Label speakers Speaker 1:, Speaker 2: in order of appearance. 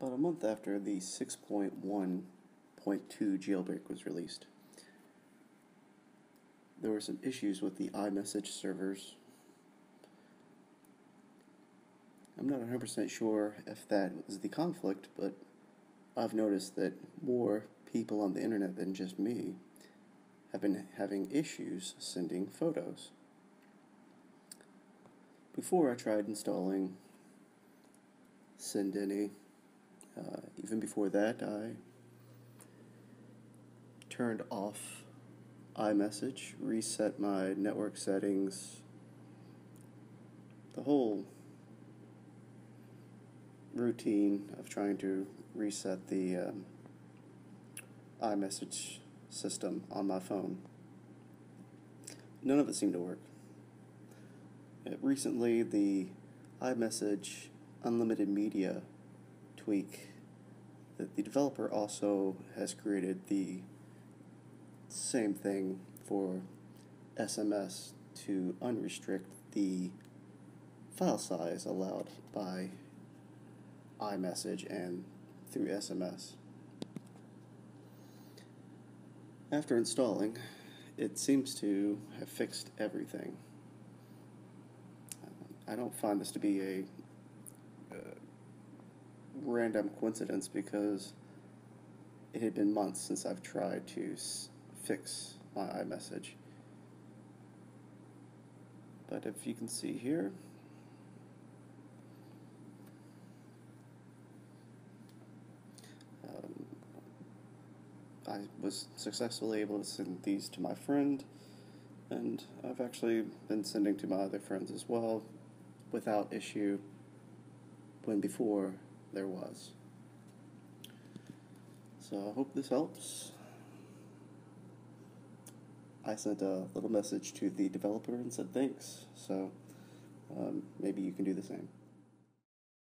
Speaker 1: About a month after the 6.1.2 jailbreak was released, there were some issues with the iMessage servers. I'm not 100% sure if that was the conflict, but I've noticed that more people on the internet than just me have been having issues sending photos. Before I tried installing Sendinny uh, even before that, I turned off iMessage, reset my network settings, the whole routine of trying to reset the um, iMessage system on my phone. None of it seemed to work. Uh, recently, the iMessage Unlimited Media tweak that the developer also has created the same thing for SMS to unrestrict the file size allowed by iMessage and through SMS. After installing, it seems to have fixed everything. I don't find this to be a uh, random coincidence because it had been months since I've tried to s- fix my iMessage. But if you can see here, um, I was successfully able to send these to my friend, and I've actually been sending to my other friends as well without issue when before there was. So I hope this helps. I sent a little message to the developer and said thanks, so um, maybe you can do the same.